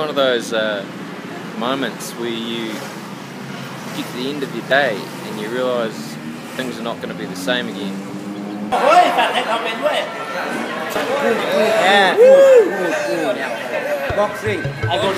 one of those uh, moments where you get to the end of your day and you realise things are not going to be the same again. Yeah. Boxing. I got